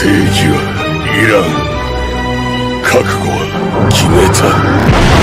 正義はいらん覚悟は決めた。